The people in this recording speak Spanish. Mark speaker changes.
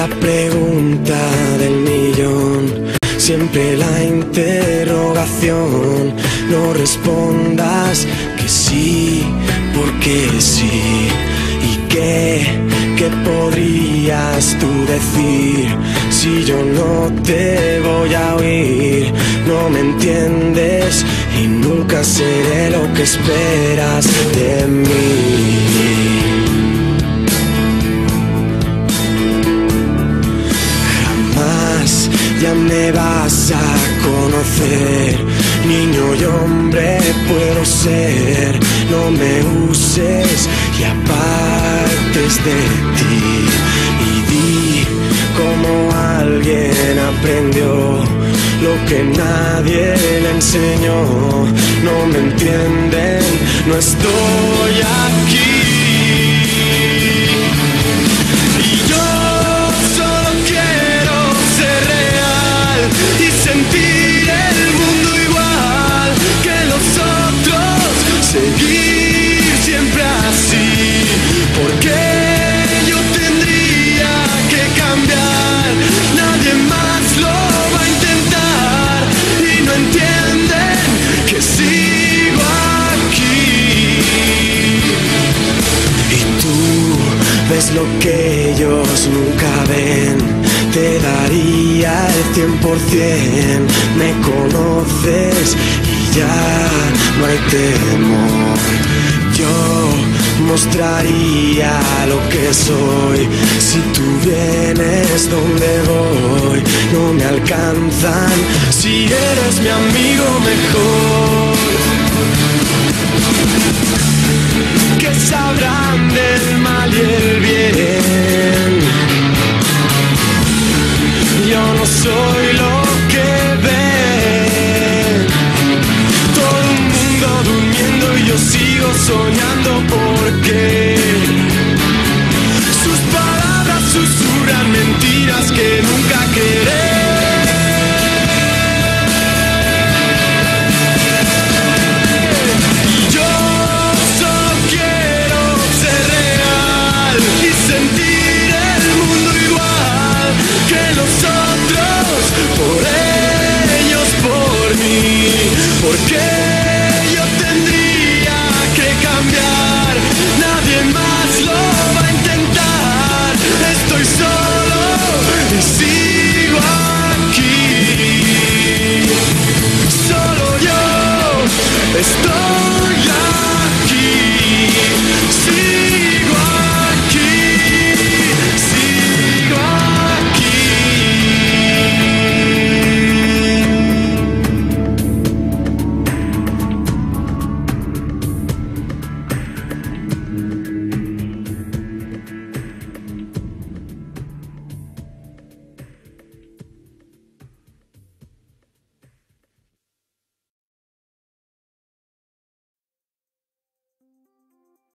Speaker 1: la pregunta del millón, siempre la interrogación. No respondas que sí, porque sí. ¿Y qué, qué podrías tú decir si yo no te voy a oír? No me entiendes y nunca seré lo que esperas de mí. Me vas a conocer. Niño y hombre puedo ser, no me uses y apartes de ti. Y di como alguien aprendió lo que nadie le enseñó. No me entienden, no estoy aquí. Ves lo que ellos nunca ven. Te daría el cien por cien. Me conoces y ya no hay temor. Yo mostraría lo que soy. Si tú vienes donde voy, no me alcanzan. Si eres mi amigo mejor soy lo que ven. Todo el mundo durmiendo y yo sigo soñando porque sus palabras susurran mentiras que nunca Y